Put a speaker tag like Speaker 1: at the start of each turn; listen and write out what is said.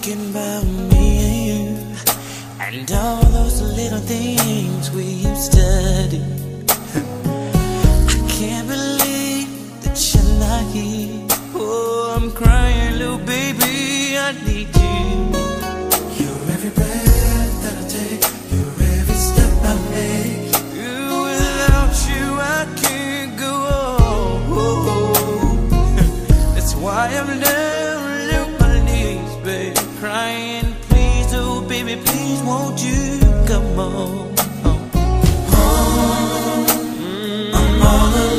Speaker 1: thinking about me and you And all those little things we used to do. I can't believe that you're not here. Oh, I'm crying, little baby, I need you. You're every breath that I take. You're every step I make. You, without you, I can't go on. That's why I'm down won't you come on? I'm all